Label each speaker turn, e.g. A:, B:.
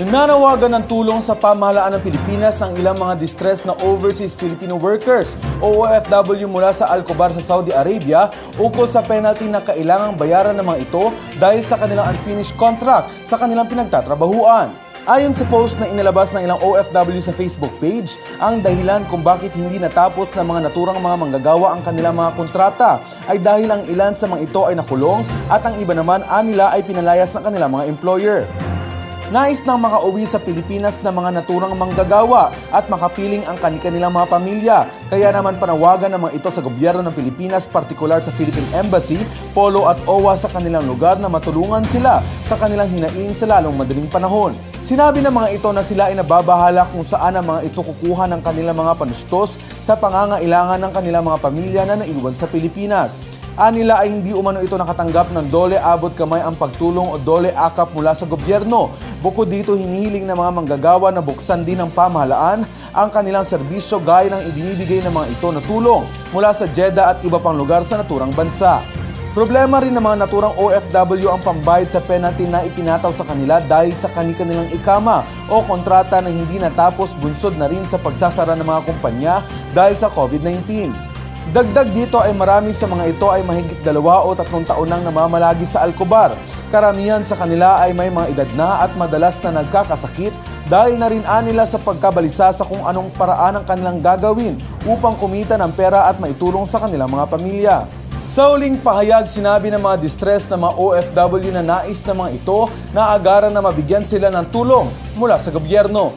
A: Nanawagan ng tulong sa pamahalaan ng Pilipinas ang ilang mga distressed na overseas Filipino workers o OFW mula sa Alcobar sa Saudi Arabia ukol sa penalty na kailangang bayaran ng mga ito dahil sa kanilang unfinished contract sa kanilang pinagtatrabahuan. Ayon sa post na inilabas ng ilang OFW sa Facebook page, ang dahilan kung bakit hindi natapos ng mga naturang mga manggagawa ang kanilang mga kontrata ay dahil ang ilan sa mga ito ay nakulong at ang iba naman anila ay pinalayas ng kanilang mga employer. Nais ng mga uwi sa Pilipinas na mga naturang manggagawa at makapiling ang kanilang mga pamilya. Kaya naman panawagan mga ito sa gobyerno ng Pilipinas, partikular sa Philippine Embassy, Polo at OWA sa kanilang lugar na matulungan sila sa kanilang hinaing sa lalong madaling panahon. Sinabi ng mga ito na sila ay nababahala kung saan ang mga ito kukuha ng kanilang mga panustos sa pangangailangan ng kanilang mga pamilya na naiwan sa Pilipinas. Anila ay hindi umano ito nakatanggap ng dole abot kamay ang pagtulong o dole akap mula sa gobyerno. Bukod dito, hinihiling ng mga manggagawa na buksan din ng pamahalaan ang kanilang serbisyo gaya ng ibinibigay ng mga ito na tulong mula sa Jeddah at iba pang lugar sa naturang bansa. Problema rin ng mga naturang OFW ang pambayad sa penalty na ipinataw sa kanila dahil sa kanilang ikama o kontrata na hindi natapos bunsod na rin sa pagsasara ng mga kumpanya dahil sa COVID-19. Dagdag dito ay marami sa mga ito ay mahigit dalawa o tatlong taon nang namamalagi sa Alcobar. Karamihan sa kanila ay may mga edad na at madalas na nagkakasakit dahil na rin nila sa pagkabalisa sa kung anong paraan ang kanilang gagawin upang kumita ng pera at maitulong sa kanilang mga pamilya. Sa uling pahayag, sinabi ng mga distress na mga OFW na nais na mga ito na agaran na mabigyan sila ng tulong mula sa gobyerno.